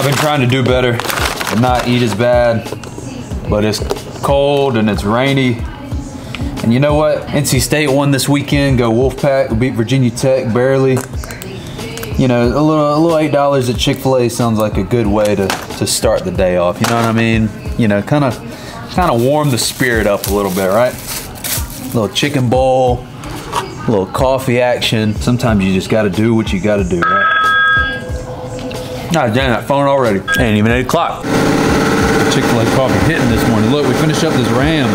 I've been trying to do better and not eat as bad, but it's cold and it's rainy. And you know what? NC State won this weekend. Go Wolfpack. Beat Virginia Tech barely. You know, a little, a little eight dollars at Chick-fil-A sounds like a good way to to start the day off. You know what I mean? You know, kind of, kind of warm the spirit up a little bit, right? A little chicken bowl, a little coffee action. Sometimes you just got to do what you got to do, right? God damn, that phone already. Ain't even 8 o'clock. Chick-fil-A coffee hitting this morning. Look, we finished up this ram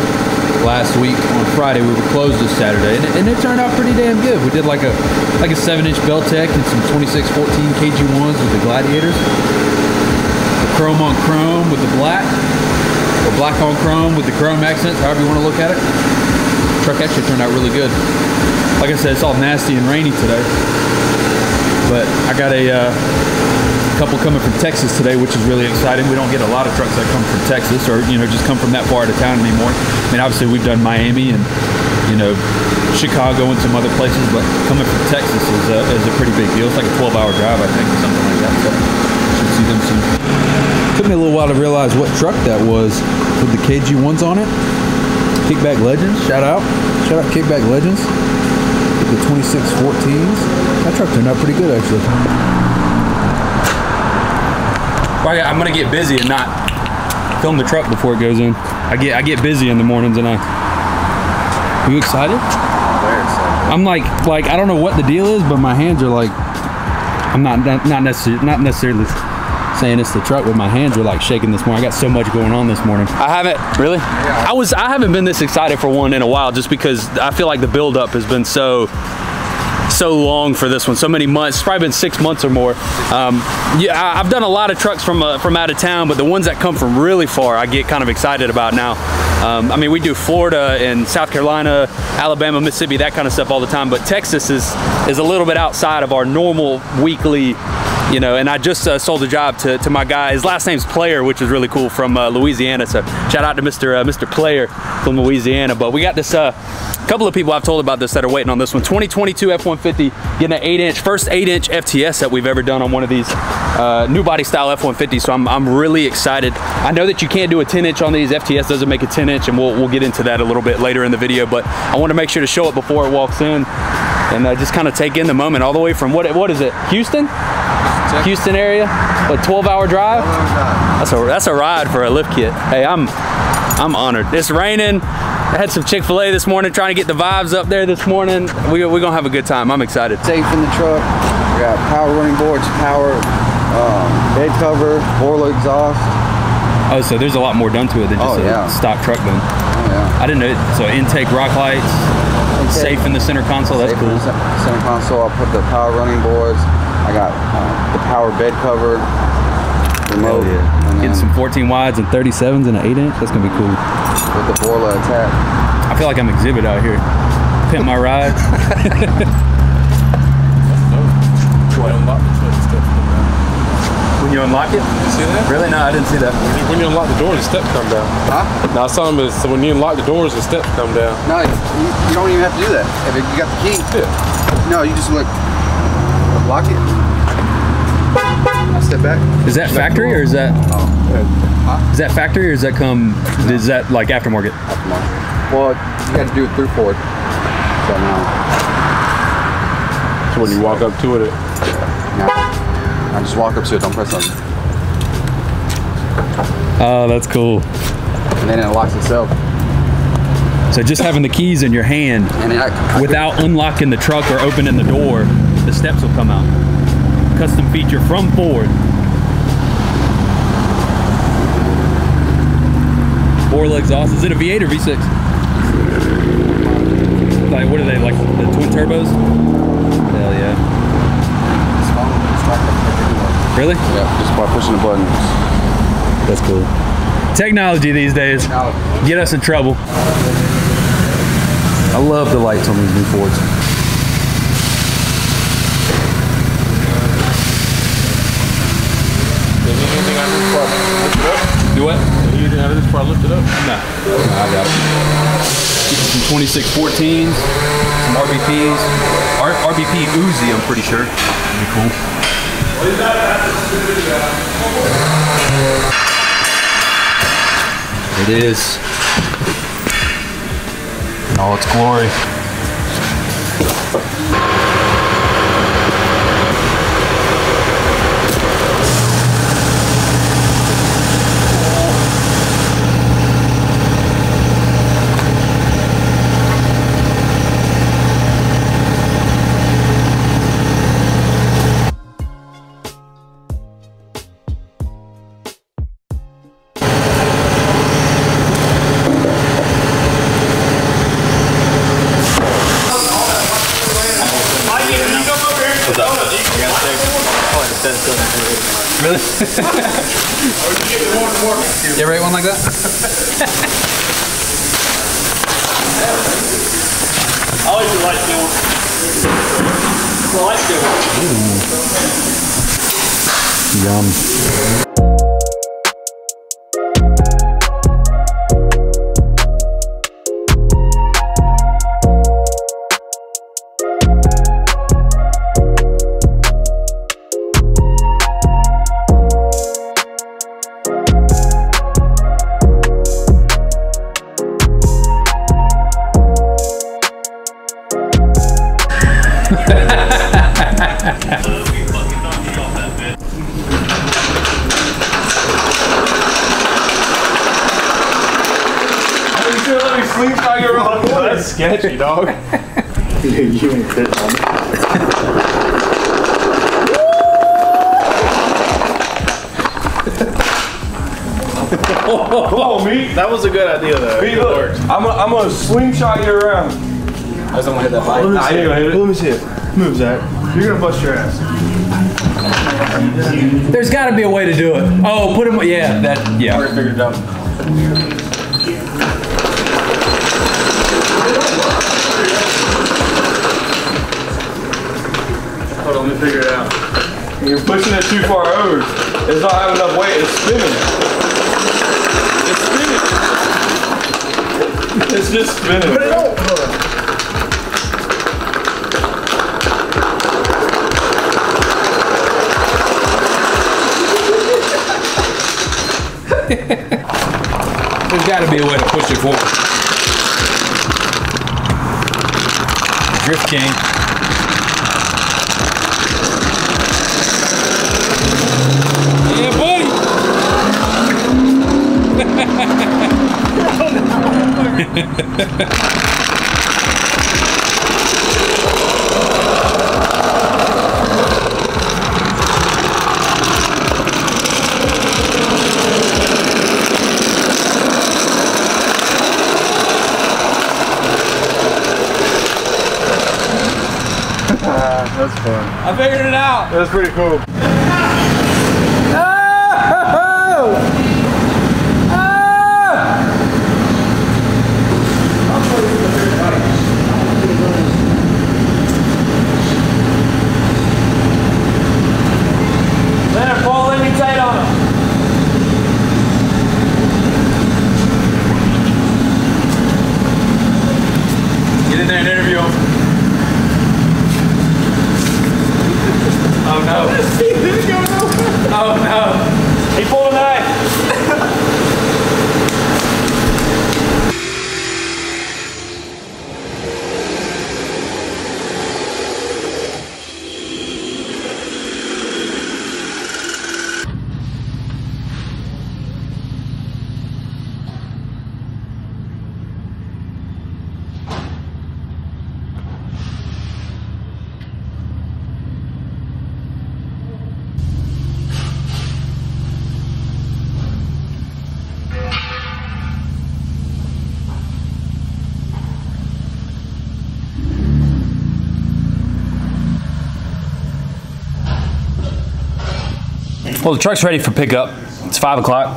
last week on Friday. We were closed this Saturday, and it, and it turned out pretty damn good. We did like a like a seven-inch Belltech and some 2614 kg ones with the Gladiators. The chrome on chrome with the black, or black on chrome with the chrome accents, however you want to look at it. Truck actually turned out really good. Like I said, it's all nasty and rainy today, but I got a. Uh, couple coming from Texas today, which is really exciting. We don't get a lot of trucks that come from Texas or, you know, just come from that far out of town anymore. I mean, obviously we've done Miami and, you know, Chicago and some other places, but coming from Texas is a, is a pretty big deal. It's like a 12 hour drive, I think, or something like that. So should see them soon. Took me a little while to realize what truck that was with the KG1s on it. Kickback Legends, shout out. Shout out Kickback Legends. The 2614s. That truck turned out pretty good, actually. Well, I'm gonna get busy and not film the truck before it goes in. I get I get busy in the mornings and I. Are you excited? I'm like like I don't know what the deal is, but my hands are like. I'm not not, not necessarily not necessarily saying it's the truck, but my hands are like shaking this morning. I got so much going on this morning. I haven't really. Yeah. I was I haven't been this excited for one in a while, just because I feel like the buildup has been so so long for this one, so many months. It's probably been six months or more. Um, yeah, I, I've done a lot of trucks from uh, from out of town, but the ones that come from really far, I get kind of excited about now. Um, I mean, we do Florida and South Carolina, Alabama, Mississippi, that kind of stuff all the time, but Texas is is a little bit outside of our normal weekly you know, and I just uh, sold a job to, to my guy. His last name's Player, which is really cool from uh, Louisiana. So shout out to Mr. Uh, Mr. Player from Louisiana. But we got this uh, couple of people I've told about this that are waiting on this one. 2022 F-150, getting an eight inch, first eight inch FTS that we've ever done on one of these uh, new body style F-150. So I'm, I'm really excited. I know that you can't do a 10 inch on these. FTS doesn't make a 10 inch and we'll, we'll get into that a little bit later in the video, but I want to make sure to show it before it walks in and uh, just kind of take in the moment all the way from what what is it? Houston? Houston area? A 12 hour drive. That's a that's a ride for a lift kit. Hey I'm I'm honored. It's raining I had some Chick-fil-A this morning trying to get the vibes up there this morning we, we're gonna have a good time I'm excited Safe in the truck. We got power running boards, power um, bed cover, Borla exhaust. oh so there's a lot more done to it than just Oh, a yeah. stock truck then Oh yeah. I didn't know it. so intake rock lights Intake. safe in the center console that's Safe in cool the Center console. I put the power running boards. I got uh, the power bed cover. Hell Remote. yeah. Getting some 14 wides and 37s and an 8 inch. That's gonna be cool. With the Borla ATAK. I feel like I'm exhibit out here. Pimp my ride. when you unlock it? You see that? Really? No, I didn't see that. When you unlock the doors, the steps come down. Huh? Now, some is so when you unlock the doors, the steps come down. No, you, you don't even have to do that. If you got the key, Yeah. no, you just look, lock it. Step back. Is that factory or is that oh, Yeah. is that factory or is that come? Is that like aftermarket? Aftermarket. Well, you got to do it through Ford. So now, So when you walk up to it, it now, I just walk up to it, don't press on it, Oh, that's cool. and then it locks itself. So just having the keys in your hand And then I, without unlocking the truck or opening the door, the steps will come out. Custom feature from Ford. Borla exhaust. Is it a V8 or V6? Like, what are they, like the twin turbos? Hell yeah. Really? Yeah, just by pushing the button. That's cool. Technology these days get us in trouble. I love the lights on these new Fords. you need anything out of this part, lift it up. Do what? Anything out of this part, lift it up. No. I got it. Some 2614s, some RBPs. R- RBP Uzi, I'm pretty sure. Pretty cool. It is. In all its glory. Really? you ever ate one like that? I always do light skin. Light skin. Yum. Come on, me. That was a good idea though. Me, look. I'm gonna, I'm gonna slingshot you around. I just don't want to hit that bike. I ain't gonna hit it. Let me see it. Move, Zach. You're gonna bust your ass. There's got to be a way to do it. Oh, put him. Yeah, that. Yeah. I figured it out. Hold on, let me figure it out. You're pushing it too far over. It's not having enough weight. It's spinning. It's spinning. It's just spinning. Put it on. There's got to be a way to push it forward. Drift King. That's fun. I figured it out. That's pretty cool. Leonard, Paul, let me tight on him. Get in there and interview him. Oh no. oh no. He pulled a knife. Well, the truck's ready for pickup. It's five o'clock.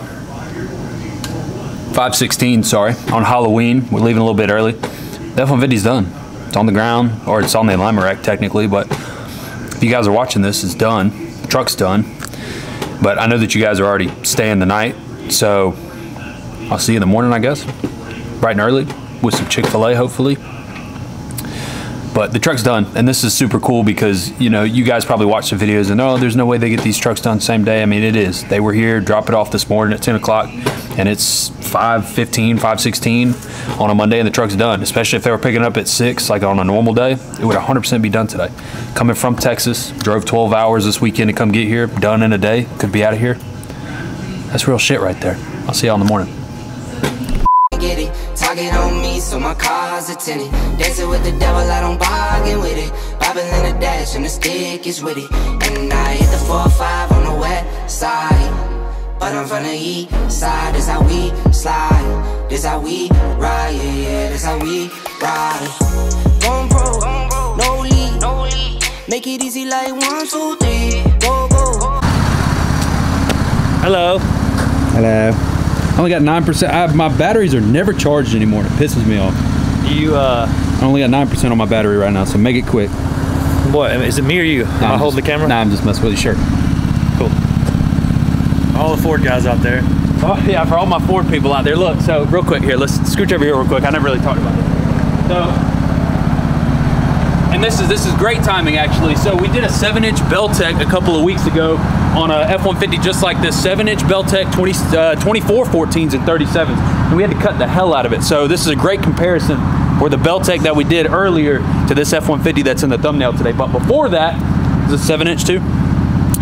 516, sorry, on Halloween. We're leaving a little bit early. The F-150's done. It's on the ground, or it's on the alignment rack technically, but if you guys are watching this, it's done. The truck's done. But I know that you guys are already staying the night, so I'll see you in the morning, I guess. Bright and early with some Chick-fil-A, hopefully. But the truck's done, and this is super cool because you know you guys probably watch the videos and oh, there's no way they get these trucks done same day. I mean, it is. They were here, drop it off this morning at 10 o'clock, and it's 5:15, 5:16 on a Monday, and the truck's done. Especially if they were picking up at six, like on a normal day, it would 100% be done today. Coming from Texas, drove 12 hours this weekend to come get here, done in a day, could be out of here. That's real shit right there. I'll see y'all in the morning. Get it. Target on me, so my car's a tinted. Dancing with the devil, I don't bargain with it. Bobbing in the dash, and the stick is with it. And I hit the four or five on the west side. But I'm from the east side, this how we slide. This how we ride, yeah, yeah, this how we ride. Going pro, no lead, no lead. Make it easy like one, two, three. Go, go. Hello. Hello. I only got nine percent. My batteries are never charged anymore. It pisses me off. You, uh, I only got nine percent on my battery right now, so make it quick. what, is it me or you? Am I I'm holding just- the camera? Nah, I'm just messing with you. Sure. Cool. All the Ford guys out there. Oh yeah, for all my Ford people out there, look. So real quick here, let's scooch over here real quick. I never really talked about it. So, and this is this is great timing actually. So we did a seven-inch Belltech a couple of weeks ago on a F-150 just like this, seven-inch Belltech 20, uh, 24 14s and 37s, and we had to cut the hell out of it. So this is a great comparison for the Belltech that we did earlier to this F-150 that's in the thumbnail today. But before that, is a seven-inch too.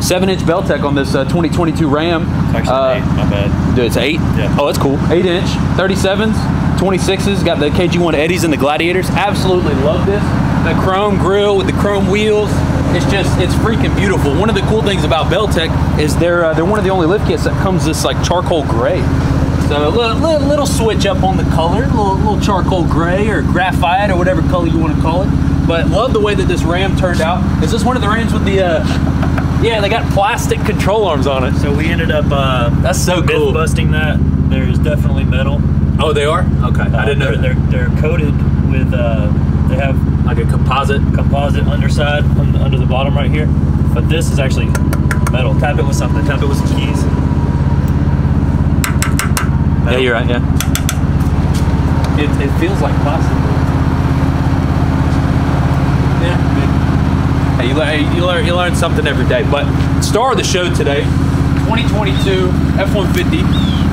Seven-inch Belltech on this uh, 2022 Ram. It's actually Uh, eight, my bad. Dude, it's eight. Yeah. Oh, that's cool. Eight inch, 37s, 26s. Got the KG1 Eddies and the Gladiators. Absolutely love this. The chrome grill with the chrome wheels. It's just, it's freaking beautiful. One of the cool things about Belltech is they're uh, they're one of the only lift kits that comes this like charcoal gray. So a little, little, little switch up on the color, little, little charcoal gray or graphite or whatever color you want to call it. But love the way that this Ram turned out. Is this one of the Rams with the? Uh, yeah, they got plastic control arms on it. So we ended up uh, That's so cool. busting that. There's definitely metal. Oh, they are. Okay, I didn't know. Uh, they're, they're they're coated with. Uh, they have like a composite. composite underside on the, under the bottom right here, but this is actually metal. Tap it with something. Tap it with some keys. Yeah, you're right. Yeah. It, it feels like plastic. Yeah. Hey, you, learn, you learn you learn something every day. But star of the show today, 2022 F150.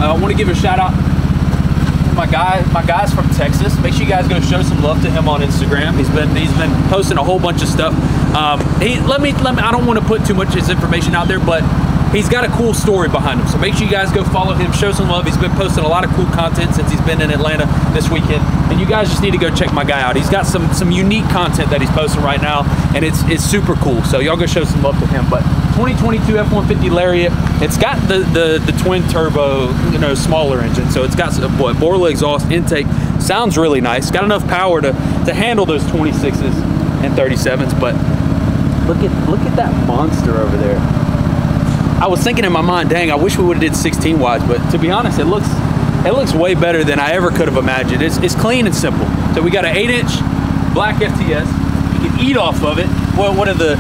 Uh, I want to give a shout out to my guy, my guys from Texas. Make sure you guys go show some love to him on Instagram. He's been he's been posting a whole bunch of stuff. Um, he let me let me. I don't want to put too much his information out there, but he's got a cool story behind him. So make sure you guys go follow him, show some love. He's been posting a lot of cool content since he's been in Atlanta this weekend, and you guys just need to go check my guy out. He's got some some unique content that he's posting right now, and it's it's super cool. So y'all go show some love to him. But 2022 F150 Lariat, it's got the the, the twin turbo, you know, smaller engine. So it's got boy, Borla exhaust intake. Sounds really nice. Got enough power to to handle those 26s and 37s, but look at look at that monster over there. I was thinking in my mind, dang, I wish we would have did 16 wides, but to be honest, it looks it looks way better than I ever could have imagined. It's, it's clean and simple. So we got an 8-inch black FTS. You can eat off of it. What what are the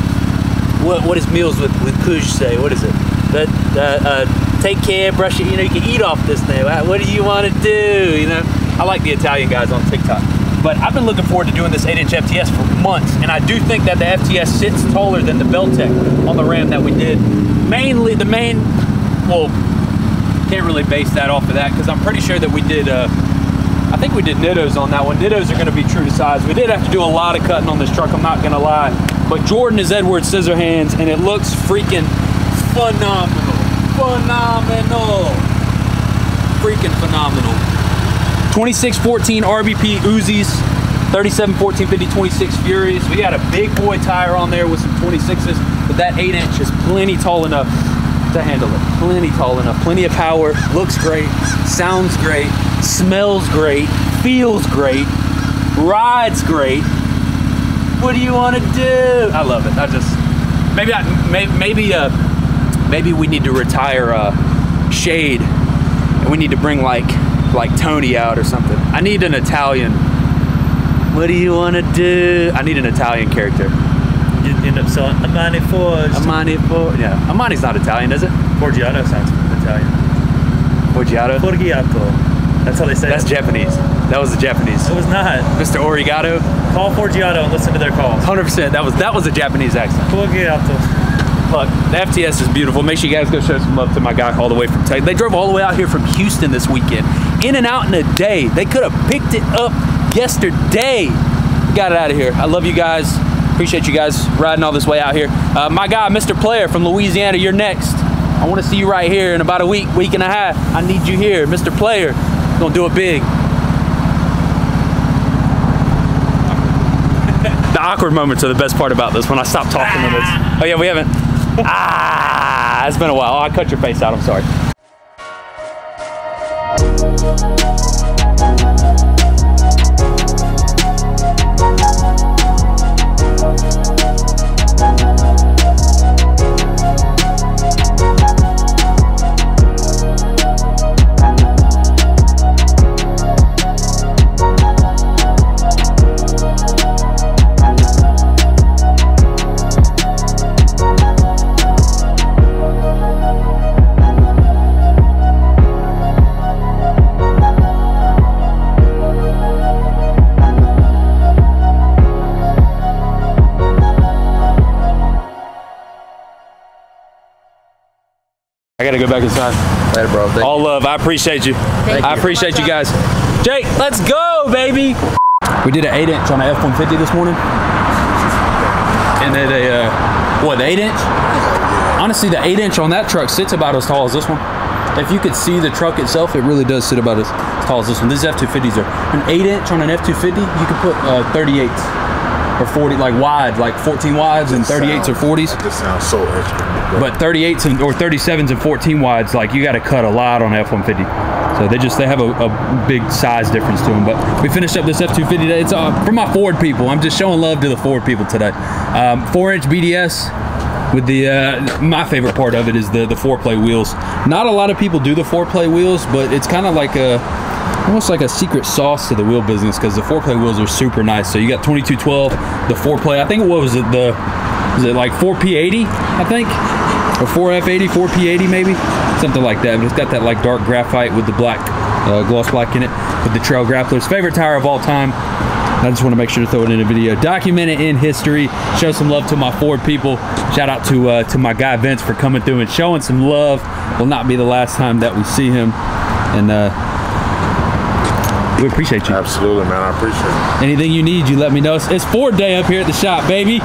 what what does meals with with Kuj say? What is it? That uh, uh, take care, brush it. You know, you can eat off this thing. What what do you want to do? You know, I like the Italian guys on TikTok. But I've been looking forward to doing this 8-inch FTS for months, and I do think that the FTS sits taller than the Belltech on the Ram that we did. Mainly, the main, well, can't really base that off of that because I'm pretty sure that we did. Uh, think we did Nittos on that one. Nittos are going to be true to size. We did have to do a lot of cutting on this truck. I'm not going to lie, but Jordan is Edward Scissorhands, and it looks freaking phenomenal. Phenomenal. Freaking phenomenal. 2614 RBP Uzis, 3714 50 26 Furies. We got a big boy tire on there with some 26s, but that 8 inch is plenty tall enough to handle it. Plenty tall enough. Plenty of power. Looks great. Sounds great. Smells great. Feels great. Rides great. What do you want to do? I love it. I just maybe I maybe maybe uh maybe we need to retire uh Shade and we need to bring like like Tony out or something. I need an Italian. What do you want to do? I need an Italian character. You end up selling Amani Forged. Amani for yeah. Amani's not Italian, is it? Forgiato sounds Italian. Forgiato. Forgiato. That's how they say That's it. Japanese. That was the Japanese. It was not. Mr. Origato. Call Forgiato and listen to their calls. 100%. That was that was a Japanese accent. Forgiato. Look, the FTS is beautiful. Make sure you guys go show some love to my guy all the way from Texas. They drove all the way out here from Houston this weekend. In and out in a day. They could have picked it up yesterday. Got it out of here. I love you guys. Appreciate you guys riding all this way out here. Uh, my guy, Mr. Player from Louisiana, you're next. I want to see you right here in about a week, week and a half. I need you here. Mr. Player, gonna do it big. the awkward moments are the best part about this when I stop talking to this. Oh yeah, we haven't. ah, it's been a while. Oh, I cut your face out. I'm sorry. Love. I appreciate you. I appreciate you guys. Jake, let's go, baby. We did an 8 inch on a F-150 this morning. And then a, uh, what, the 8 inch? Honestly, the 8 inch on that truck sits about as tall as this one. If you could see the truck itself, it really does sit about as tall as this one. These F-250s are an 8 inch on an F-250. You can put uh, 38s or 40, like wide, like 14 wides and 38s or 40s. This sounds so extra. But 38s and, or 37s and 14 wides, like you got to cut a lot on F-150. So they just they have a, a big size difference to them. But we finished up this F-250 today. It's uh, for my Ford people. I'm just showing love to the Ford people today. Um, four inch BDS with the uh, my favorite part of it is the the 4Play wheels. Not a lot of people do the 4Play wheels, but it's kind of like a almost like a secret sauce to the wheel business because the 4Play wheels are super nice. So you got 2212, the 4Play. I think what was it the is it like 4P80? I think or 4F80, 4P80 maybe something like that. But it's got that like dark graphite with the black uh, gloss black in it with the Trail Grapplers. Favorite tire of all time. I just want to make sure to throw it in a video, document it in history, show some love to my Ford people. Shout out to uh, to my guy Vince for coming through and showing some love. Will not be the last time that we see him, and uh, we appreciate you. Absolutely, man. I appreciate it. Anything you need, you let me know. It's Ford Day up here at the shop, baby.